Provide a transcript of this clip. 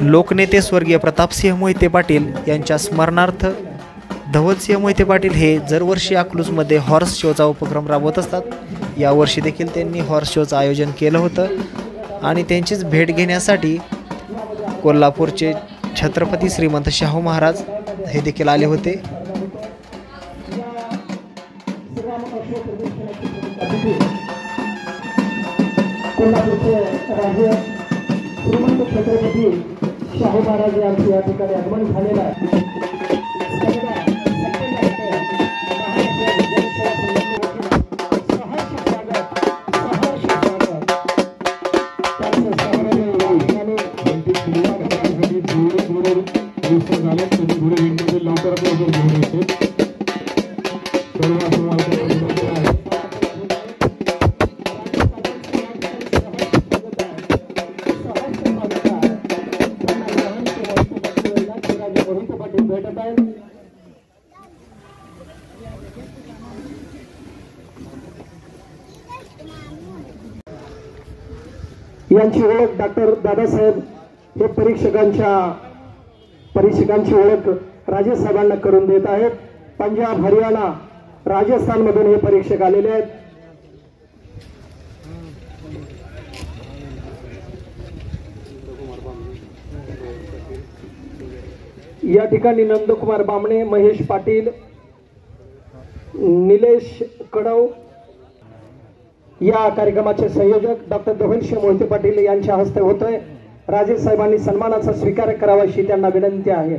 लोकनेते स्वर्गीय प्रतापसिंह मोहिते पाटील यांच्या स्मरणार्थ धवलसिंह मोहिते पाटील हे दरवर्षी अकलूजमध्ये हॉर्स शोचा उपक्रम राबवत असतात. यावर्षी देखील त्यांनी हॉर्स शोचं आयोजन केलं होतं आणि त्यांचीच भेट घेण्यासाठी कोल्हापूरचे छत्रपती श्रीमंत शाहू महाराज हे देखील आले होते. कोल्हापूरचे राजे श्रीमंत छत्रपती शाहू महाराज यांचे या ठिकाणी आगमन झालेलं आहे. सगळ्या सहर्ष स्वागत. त्यांचं स्वागत यांची ओळख डॉक्टर दादासाहेब हे परीक्षकांच्या परीक्षकांची ओळख राजेसाहेबांना करून देत आहेत. पंजाब हरियाणा राजस्थानमधून हे परीक्षक आलेले आहेत. या ठिकाणी नंदकुमार बामणे महेश पाटील निलेश कडव या कार्यक्रमाचे संयोजक डॉक्टर धवलशिव मोहिते पाटील यांच्या हस्ते होतोय. राजे साहेबांनी सन्मानाचा स्वीकार करावा अशी त्यांना विनंती आहे.